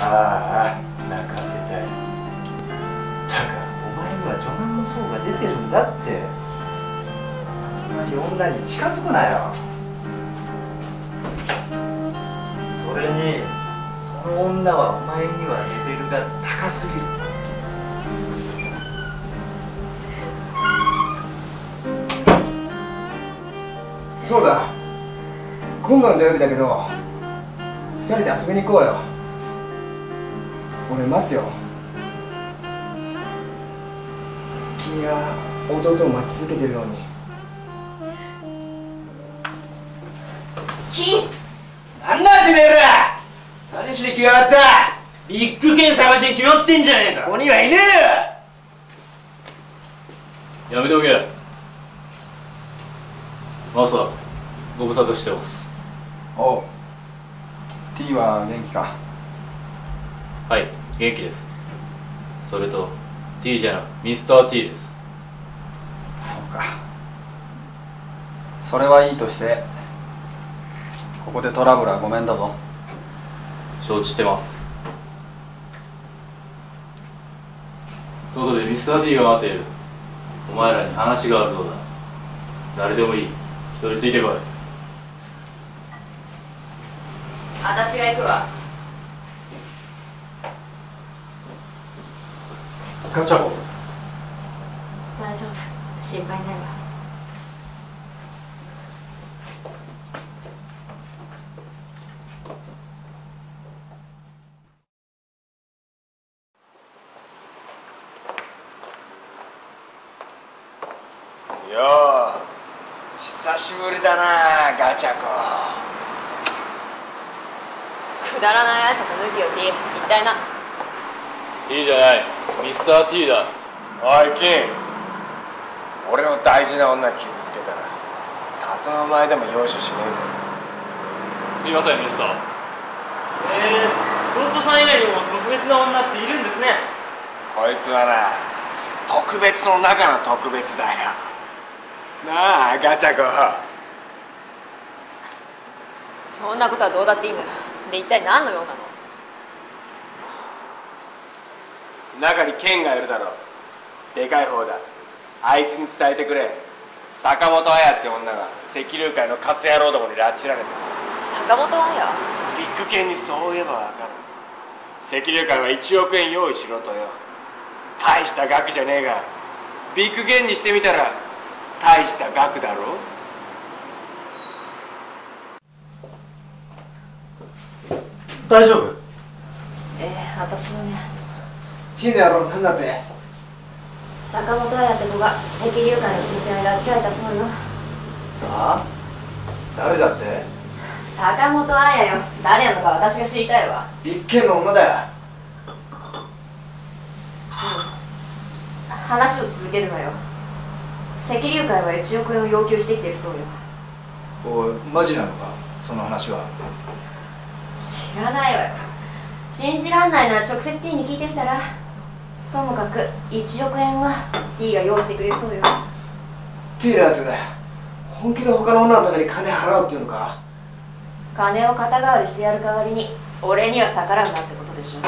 ああ泣かせたい。だからお前には女難の層が出てるんだって。あんまり女に近づくなよ。それにその女はお前にはレベルが高すぎる。そうだ。今度の土曜日だけど二人で遊びに行こうよ。俺待つよ。君が弟を待ち続けてるのに。金なんだてめえら。何しに来やがった。ビッグ券探しに決まってんじゃねえか。ここにはいねえよ。やめておけ。マスターご無沙汰してます。おう T は元気か？はい元気です。それと T じゃなくミスター T です。そうか。それはいいとしてここでトラブルはごめんだぞ。承知してます。外でミスター T が待っている。お前らに話があるそうだ。誰でもいい。一人ついてこい。私が行くわガチャコ大丈夫。心配ないわ。よう久しぶりだなガチャコ。くだらない挨拶抜きよ T 一体な。T じゃないミスター T だ。おいキン俺の大事な女傷つけたらたとえお前でも容赦しねすいませんミスター。えー、京都さん以外にも特別な女っているんですね。えぞこいつはな特別の中の特別だよ。なあガチャコそんなことはどうだっていいのよ。で一体何の用なの？中に剣がいるだろでかい方だ。あいつに伝えてくれ。坂本彩って女が赤竜会のカス野郎どもに拉致られた坂本彩ビッグ犬にそう言えばわかる。赤竜会は1億円用意しろとよ。大した額じゃねえが。ビッグゲンにしてみたら大した額だろ大丈夫？えー、私もねチンの野郎なんだって。坂本彩って子が赤竜会のチンピラに拉致られたそうよ。あ誰だって？坂本彩よ。誰なのか私が知りたいわ。ビッケンの女だよ。そう。話を続けるのよ。赤竜会は1億円を要求してきてるそうよ。おいマジなのか？その話は。知らないわよ。信じらんないなら直接 T に聞いてみたらともかく1億円は T が用意してくれるそうよ。T のやつ本気で他の女のために金払うっていうのか？金を肩代わりしてやる代わりに俺には逆らうなってことでしょ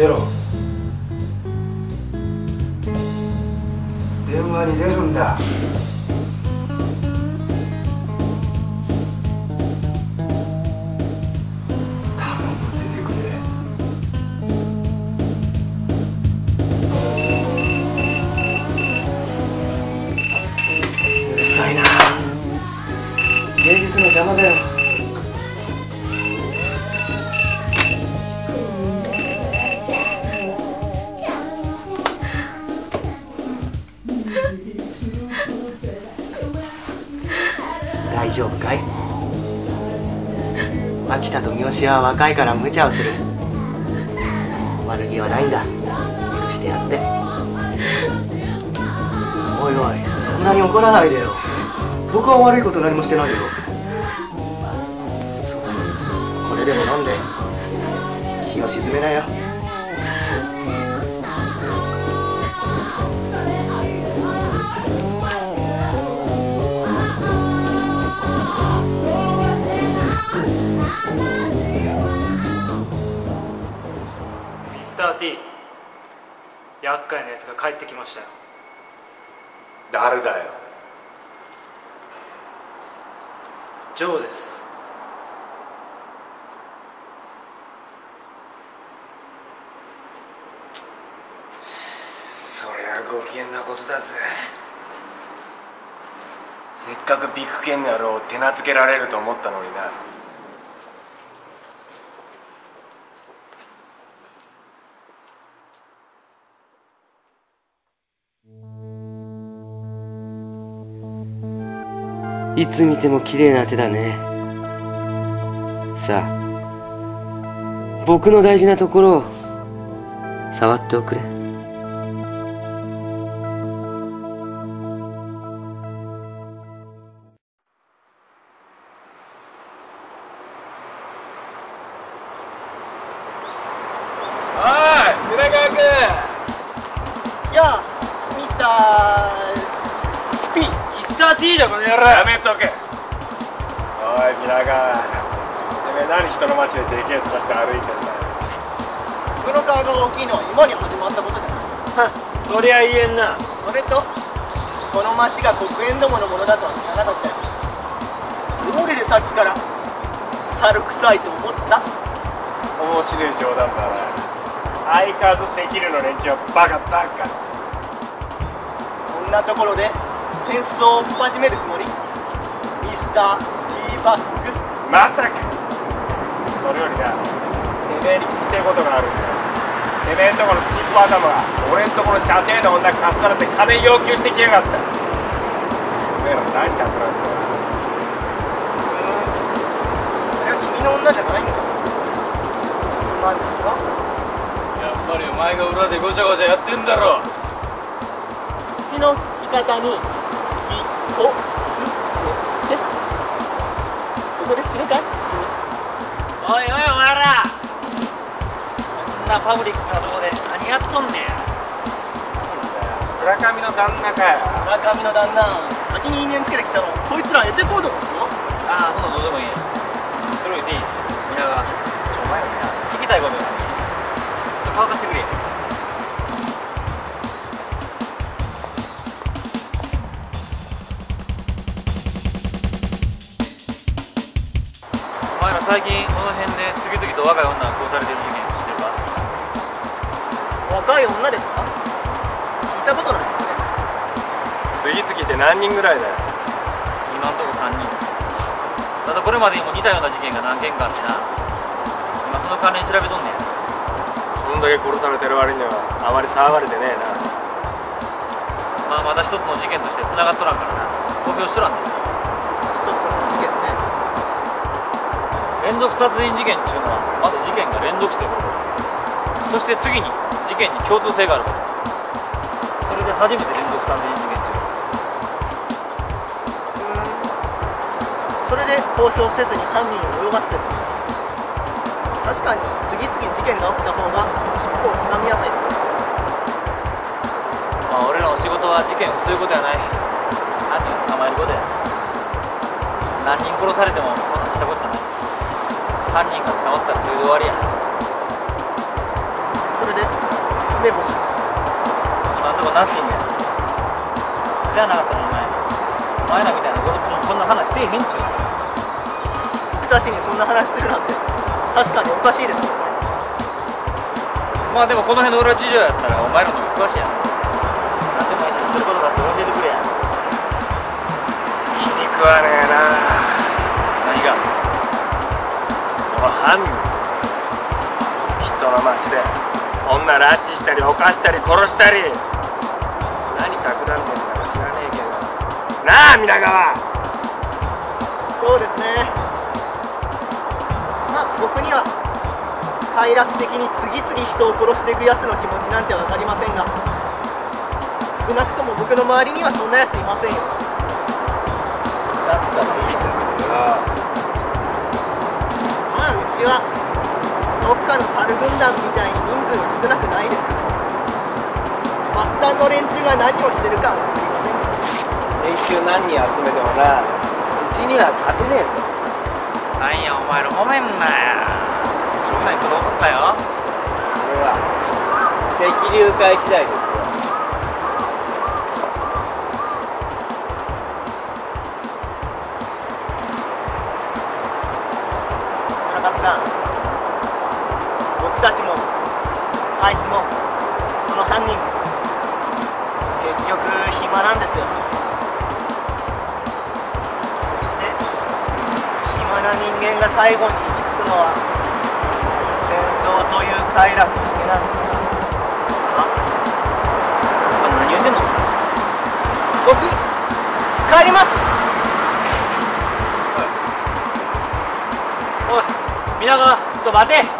出ろ。電話に出るんだ。私は若いから無茶をする。悪気はないんだ。許してやって。おいおいそんなに怒らないでよ。僕は悪いこと何もしてないよこれでも飲んで。気を沈めなよ。帰ってきましたよ。誰だよ。ジョーです。そりゃご機嫌なことだぜ。せっかくビッグケンの野郎を手なずけられると思ったのにないつ見ても綺麗な手だね。さあ僕の大事なところを触っておくれ。おい砂川 T だこの野郎やめとけ。おい皆川。てめえ何人の街ででけえやつ出して歩いてんだよ。この顔が大きいのは今に始まったことじゃない。そりゃ言えんな。それとこの町が黒煙どものものだとは知らなかったよ。どれでさっきから猿臭いと思った。面白い冗談だな。相変わらずセキルの連中はバカばっかこんなところで戦争を始めるつもり？ミスター・ティーバッグまさか。それよりなてめえに聞きたいことがあるんだよ。てめえんとこのチンポ頭が俺んとこの射程の女かっからって金要求してきやがった。おめえら何やってなんだよそれは君の女じゃないんだつまりは？やっぱりお前が裏でごちゃごちゃやってんだろ。口の利き方に「ここで死ぬかいおいおいお前ら。こんなパブリックなとこで何やっとんねん。村上の旦那かよ。村上の旦那。先に因縁つけてきたの。こいつらエテコードですよ。ああそんなのどうでもいいそれより T 皆がちょお前ら聞きたいことがある。ちょっと乾かしてくれお前ら最近この辺で次々と若い女が殺されてる事件知ってるか？若い女ですか？聞いたことないですね。次々って何人ぐらいだよ？今んとこ3人。ただこれまでにも似たような事件が何件かあってな。今その関連調べとんねん。そんだけ殺されてる割にはあまり騒がれてねえな。まあまだ一つの事件として繋がっとらんからな。公表しとらんねん連続殺人事件っていうのはまず事件が連続してる。ことそして次に事件に共通性があることそれで初めて連続殺人事件っていうそれで公表せずに犯人を泳がしてる。確かに次々事件が起きた方が尻尾をつかみやすいですまあ俺らの仕事は事件を防ぐことやない。犯人を捕まえることや何人殺されてもそんなしたことじゃない。犯人が捕まったらそれで終わりや。それで目星。今んとこナッシングや？じゃなかったらお前。お前らみたいなゴルフにこんな話せえへんっちゅう。の僕たちにそんな話するなんて確かにおかしいですよね。まあでもこの辺の裏事情やったらお前らの方が詳しいやん人人の街で女拉致したり犯したり殺したり。何企んでんだか知らねえけど。なあ皆川。そうですね。まあ僕には快楽的に次々人を殺していくやつの気持ちなんてわかりませんが少なくとも僕の周りにはそんなやついませんよ。だったらいいんだけどまあうちちはどっかの猿軍団みたいに人数が少なくないです。から末端の連中が何をしてるかは分かりません。連中何人集めてもなうちには勝てねえぞ。なんやお前ら褒めんなや。しょうがない子供だよ。これは赤竜会次第ですあいつもその犯人。も結局暇なんですよ。そして暇な人間が最後に行き着くのは戦争という快楽だけな。んです何言うてんの？僕帰ります。おい皆川ちょっと待て